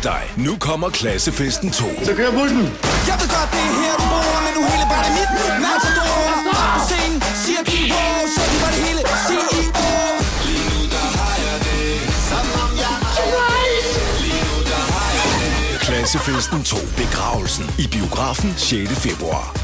til dig. Nu kommer Klassefesten 2. Så kører bussen. Jeg ved godt, det er her, du bor, men nu hele bare det mit matador. På scenen siger de, wow, så de var det hele CEO. Lige nu, der har jeg det, som om jeg Lige nu, der har jeg det. Klassefesten 2. Begravelsen i biografen 6. februar.